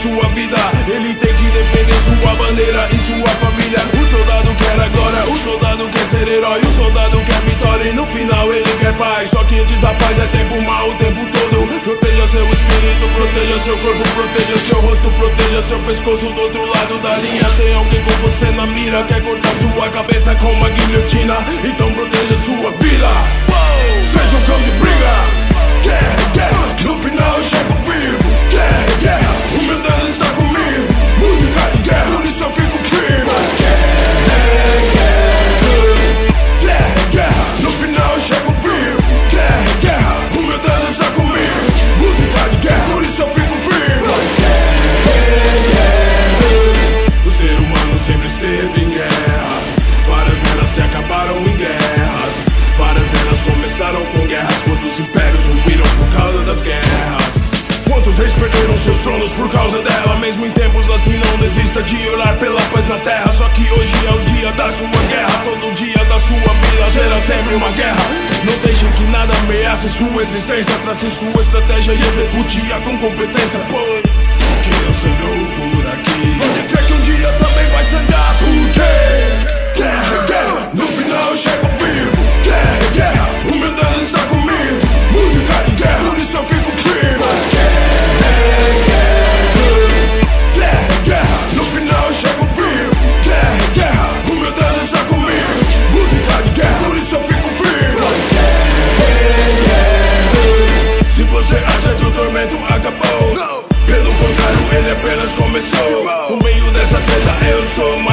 sua vida. Ele tem que defender sua bandeira e sua família. O soldado quer a glória, o soldado quer ser herói O soldado quer vitória. E no final ele quer paz. Só que antes da paz é tempo mal o tempo todo. Proteja seu espírito, proteja seu corpo, proteja seu rosto Proteja seu pescoço do outro lado da linha. Tem alguém com você na mira, quer cortar sua cabeça com uma guilhotina. Então proteja sua vida reis perderam seus tronos por causa dela. Mesmo em tempos assim não desista de orar pela paz na terra. Só que hoje é o dia da sua guerra. Todo dia da sua vida será sempre uma guerra. Não deixe que nada ameace sua existência. Trace sua estratégia e execute-a com competência. Pois que dia também ele apenas começou. No meio dessa treta eu sou mais.